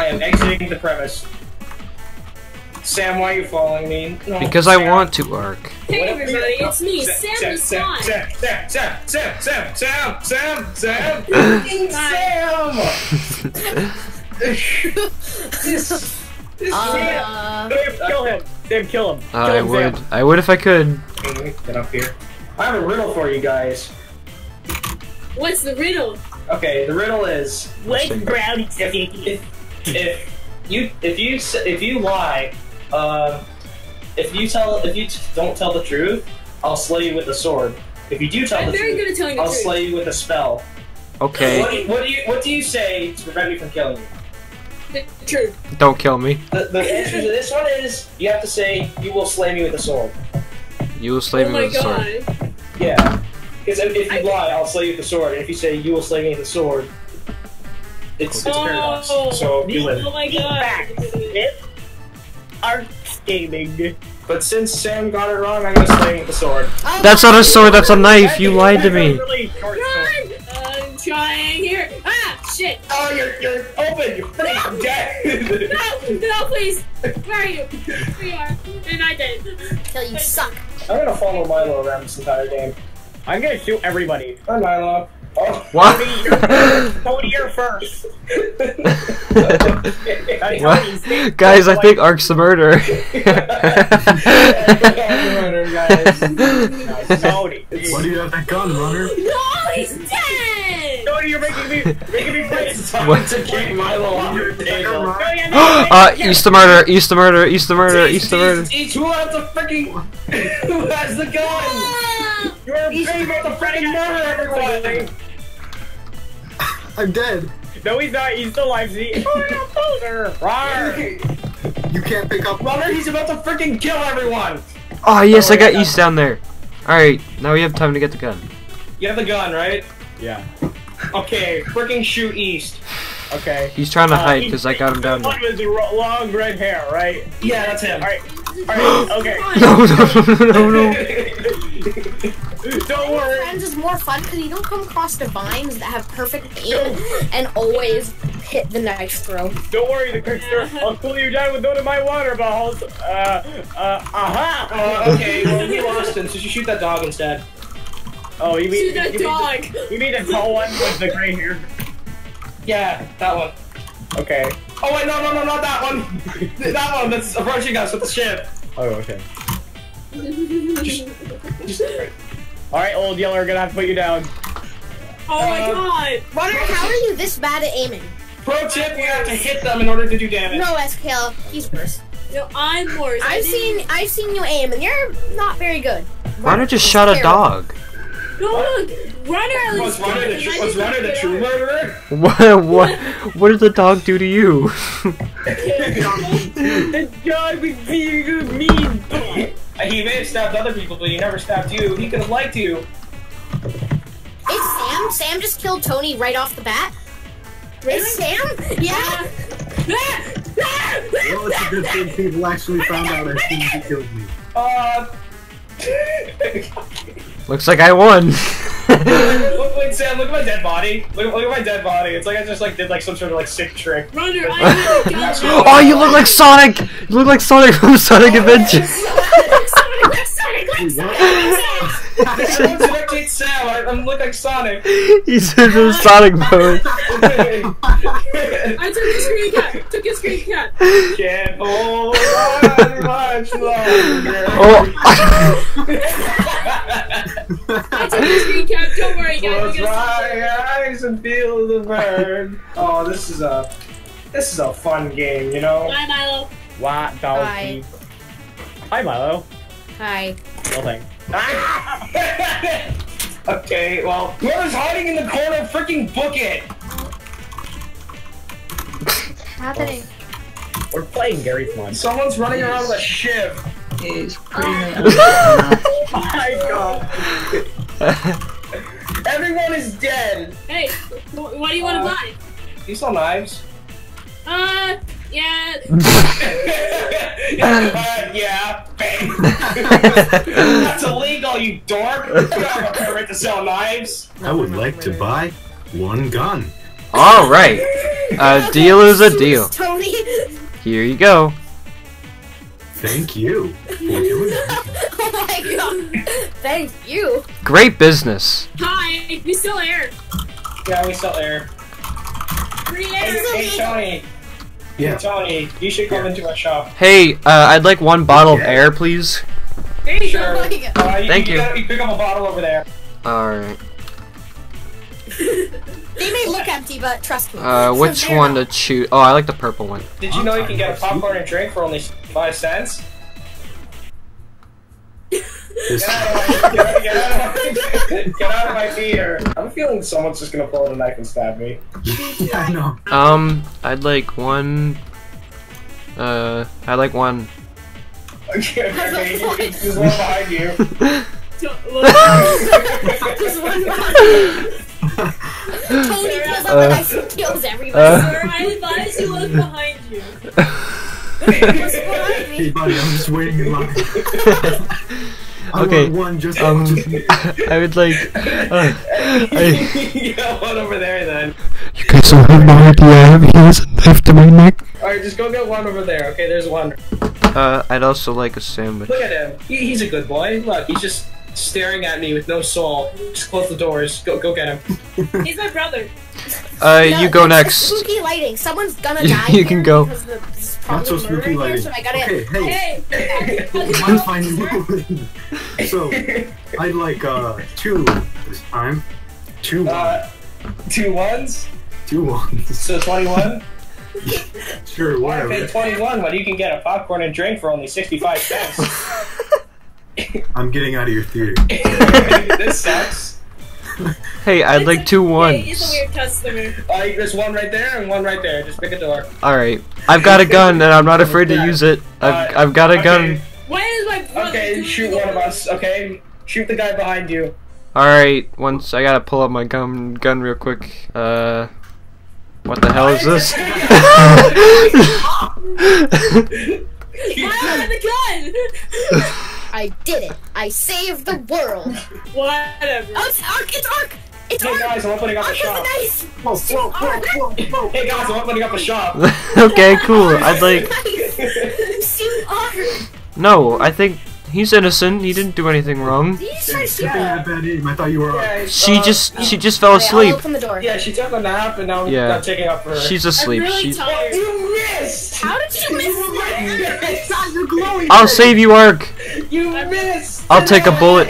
I am exiting the premise. Sam, why are you following me? No, Because I want to arc. Hey everybody, it's me, Sam, Sam Sam, the Sam, Swan. Sam, Sam, Sam, Sam, Sam, Sam, Sam, Sam, fucking Sam. this, this Uh, Sam, kill him. Sam, kill him. Kill I him, would. Sam. I would if I could. Get up here. I have a riddle for you guys. What's the riddle? Okay, the riddle is Wait, brownie if, sticky. If, if you if you if you lie, um, if you tell if you t- don't tell the truth, I'll slay you with a sword. If you do tell I'm the very truth, good at telling the I'll truth. slay you with a spell. Okay. What do, you, what do you what do you say to prevent me from killing you? The truth. Don't kill me. The, the answer to this one is you have to say you will slay me with a sword. You will slay oh me with a sword. god. Yeah. Because if, if you I- lie, I'll slay you with a sword. And if you say you will slay me with a sword, it's it's paradox. Oh, So you win. oh my god. It's Arcs Gaming. But since Sam got it wrong, I'm gonna slay him with a sword. oh, That's not a sword. That's a knife. You lied to me. Really short sword. Run! I'm trying here. Ah, shit. Oh, you're you're open. You're freaking dead. No, no, please. Where are you? There you are. And I did. Till you suck. I'm gonna follow Milo around this entire game. I'm gonna shoot everybody. Hi, Milo. Oh. What? Tony, you're first. what? Guys, I think Arc's the murderer. Tony. Why do you have that gun, runner? No, he's dead! Tony, you're making me making me crazy. It's time What? to keep Milo on your table. No, yeah, no, uh, East the murderer. East the murderer. East the murderer. East the murderer. Each who has the freaking who has the gun? You're He's about to freaking murder everyone. I'm dead. No, he's not. He's still alive. See? Oh, you're. Rawr. You can't pick up. Runner, he's about to freaking kill everyone. Oh yes, I got East down there. All right, now we have time to get the gun. You have the gun, right? Yeah. Okay, freaking shoot east. Okay. He's trying to Uh, hide because I got him down there. with the ro- long red hair, right? Yeah, that's him. All right. All right. Okay. No, no, no, no, no. Don't worry. Friends is more fun because you don't come across divines that have perfect aim and always hit the knife throw. Don't worry, the trickster. I'll cool you down with one of my water balls. Uh, uh, aha! Uh, okay, well you lost him, so you shoot that dog instead. Oh, you mean Shoot that you mean the, you mean the tall one with the gray hair? Yeah, that one. Okay. Oh wait, no, no, no, not that one. that one that's approaching us with the ship. Oh, okay. Just, All right, old yeller, we're gonna have to put you down. Oh my Uh, god. Runner, how are you this bad at aiming? pro tip: you have to hit them in order to do damage. No, SKL, he's worse. No, I'm worse. I I've seen I've seen you aim and you're not very good. Runner just shot a Terrible. dog. No, look. Runner at Was. Runner the, tr- was Runner the true murderer? What? What? What did the dog do to you? The dog was being a mean boy. He may have stabbed other people, but he never stabbed you. He could have liked you. It's Sam. Sam just killed Tony right off the bat. It's Sam? Yeah. Well, it's a good thing people actually found out as soon as he killed me. Uh. Looks like I won. look, wait, Sam, look at my dead body. Look, look at my dead body. It's like I just like did like some sort of like sick trick. Runner, I had oh, you look like Sonic. You look like Sonic from Sonic Adventure. Sonic, Sonic, Wait, what? Don't Sam. I, I look like Sonic. He's in the Sonic mode. I took a screen cap. Took a screen cap. Can't hold on much longer. Oh. I took a screen cap. Don't worry, guys. Close my gonna eyes and feel the burn. Oh, this is a this is a fun game, you know. Bye, Milo. What dog? Hi. Hi, Milo. Hi. Nothing. okay, well, whoever's hiding in the corner, freaking book it. What's Happening. We're playing Garry's Mod. Someone's running around with a shiv. It's pretty late. Oh my god. Everyone is dead. Hey, wh- what do you want to Uh, buy? You sell knives? Uh, yeah. uh, yeah. Bang. That's illegal, you dork. You don't have a permit to sell knives. I would like to buy one gun. All right. A deal is a deal. Tony Here you go. Thank you for doing that. oh my god. Thank you. Great business. Hi, we still air. Yeah, we sell air. Free Hey, hey Tony. Yeah. Tony, you should come Yeah. into our shop. Hey, uh, I'd like one bottle of air, please. There you Sure. go. My god. Uh, you, Thank you. you. gotta- you pick up a bottle over there. Alright. They may look empty, but trust me. Uh, which a one bear. to choose? Oh, I like the purple one. Did you know you can get a popcorn and drink for only five cents? This- Get out of my, get, get out my, get out of my theater. I'm feeling someone's just gonna pull out a knife and stab me. yeah, I know. Um, I'd like one. Uh, I like one. Okay, okay, there's one behind you. There's one behind. Tony pulls up Uh, a knife and kills everybody. uh. I advise you look behind you. What's behind Hey, buddy, I'm just waiting in line. I Okay, one just, Um, just I would like. Uh, I, you got one over there then. you guys don't have no idea. I have heels and to my neck. Alright, just go get one over there. Okay, there's one. Uh, I'd also like a sandwich. Look at him. He, he's a good boy. Look, he's just staring at me with no soul. Just close the doors. Go, go get him. He's my brother. Uh, No, you go next. Spooky lighting. Someone's gonna You- die. you can go. the- not so probably murder spooky here, lighting. So I gotta. Okay, hey. Hey. I'm finding you. so, I'd like uh two this time. Two Uh, two ones? two ones. So 21? Sure, Okay, whatever. 21, but you can get a popcorn and drink for only 65 cents. I'm getting out of your theater. this sucks. Hey, I'd like two Yeah, he's a weird customer. Uh, there's one right there and one right there. Just pick a door. Alright. I've got a gun and I'm not afraid to use it. I've, I've got a Okay. gun. Why is my brother Okay, shoot one of us, okay? Shoot the guy behind you. Alright, once I gotta pull up my gun gun real quick. Uh what the hell is this? Why am I the gun? I did it. I saved the world. Whatever. Oh, it's Arc. It's Arc. It's Hey Arc. guys, I'm opening up a Arc shop. is Whoa, whoa, whoa, whoa, whoa. Hey guys, I'm opening up a shop. okay, cool. I'd like Arc. No, I think he's innocent. He didn't do anything wrong. Did you just try to shoot Skipping me? that bad name. I thought you were. Yeah, She uh, just she just fell Okay, I'll asleep. open the door. Yeah, she took a nap and now Yeah. I'm taking up for her. She's I'm asleep. really She's tired. You missed! How did you miss that? You're glowing. I'll save you, Arc. You missed! I'll take a bullet.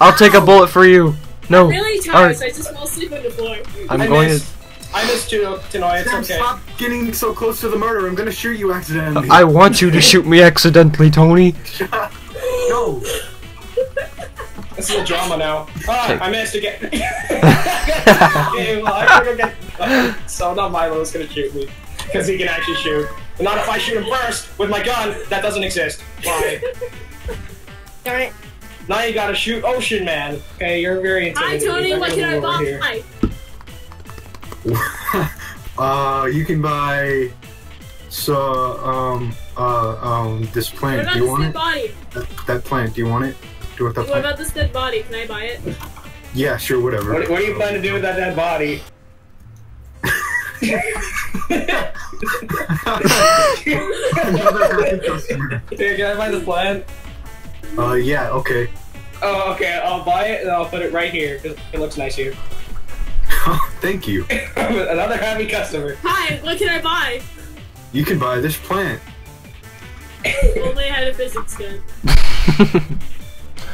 I'll take a bullet for you. No, I'm really tired, Arc. so I just fell asleep on the floor. I'm I going to. I missed too, tonight. It's Sam, okay. stop getting so close to the murder. I'm gonna shoot you accidentally. I want you to shoot me accidentally, Tony. no. This is a drama now. Ah, I managed to get. okay, well, I gotta get. So now Milo's gonna shoot me because he can actually shoot. But not if I shoot him first with my gun. That doesn't exist. Why? Darn it. now you gotta shoot Ocean Man. Okay, you're very Hi. Tony. What can I move over here. buy? uh, you can buy. So, um, uh, um, this What plant. about Do you want it? body? That, that plant. Do you want it? Do you want that What plant? about this dead body? Can I buy it? Yeah, sure, whatever. What, what do you plan to do with that dead body? Another happy customer. Here, can I buy the plant? Uh, yeah, okay. Oh, okay. I'll buy it and I'll put it right here because it looks nice here. Thank you. Another happy customer. Hi, what can I buy? You can buy this plant. Only had a physics gun.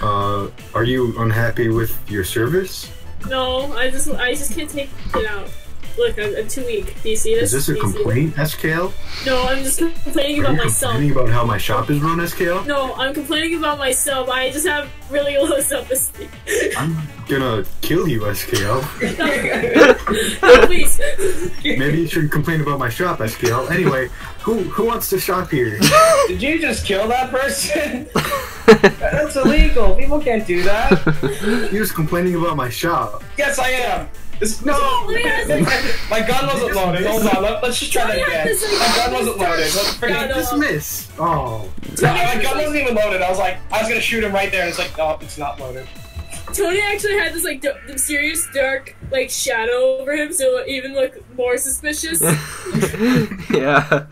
Uh, are you unhappy with your service? No, I just I just can't take it out. Look, I'm, I'm too weak. Do you see this? Is this a Do complaint, SKL? No, I'm just complaining Are about you myself. complaining about how my shop is run, SKL? No, I'm complaining about myself. I just have really low self-esteem. I'm gonna kill you, SKL. no, please. Maybe you should complain about my shop, SKL. Anyway, who who wants to shop here? Did you just kill that person? That's illegal. People can't do that. You're just complaining about my shop. Yes, I am. This, No! my gun wasn't loaded. Hold on. Let, us just try that again. My gun wasn't loaded. Let's forget. No, no. Dismiss. Oh. My gun wasn't even loaded. I was like, I was gonna shoot him right there, and it's like, no, it's not loaded. Tony actually had this like d- mysterious dark like shadow over him, so it even looked more suspicious. yeah.